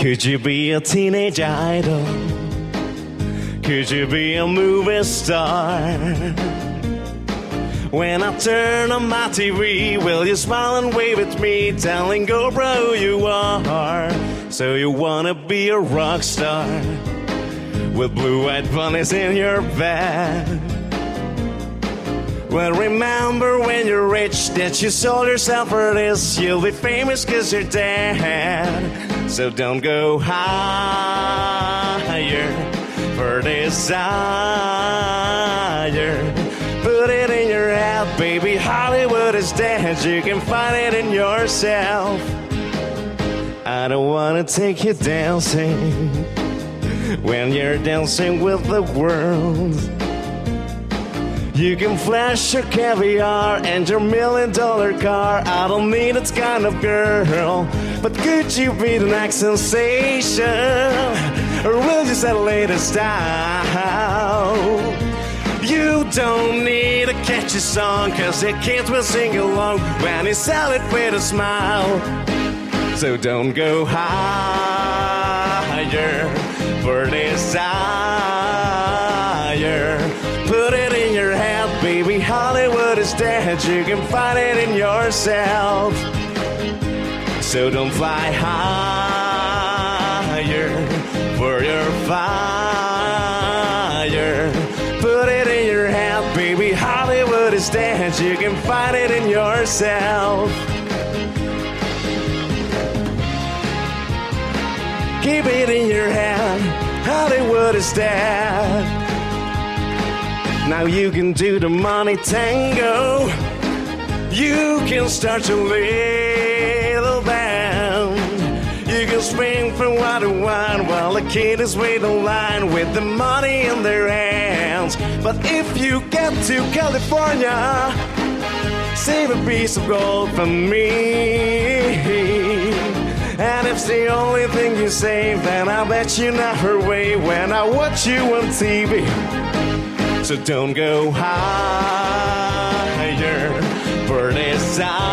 Could you be a teenage idol? Could you be a movie star? When I turn on my TV, will you smile and wave at me, telling Oprah who you are? So you wanna be a rock star with blue-eyed bunnies in your bed? Well, remember when you're rich that you sold yourself for this. You'll be famous cause you're dead. So don't go higher for desire. Put it in your head, baby. Hollywood is dead. You can find it in yourself. I don't wanna take you dancing when you're dancing with the world. You can flash your caviar and your million dollar car. I don't need that kind of girl. But could you be the next sensation? Or will you settle later style? You don't need a catchy song, cause the kids will sing along when you sell it with a smile. So don't go higher baby. Hollywood is dead. You can find it in yourself. So don't fly higher for your fire. Put it in your head, baby. Hollywood is dead. You can find it in yourself. Keep it in your head. Hollywood is dead. Now you can do the money tango. You can start your little band. You can swing from one to one while the kid is waiting line with the money in their hands. But if you get to California, save a piece of gold for me. And if it's the only thing you save, then I'll bet you never wait when I watch you on TV. So don't go higher for desire.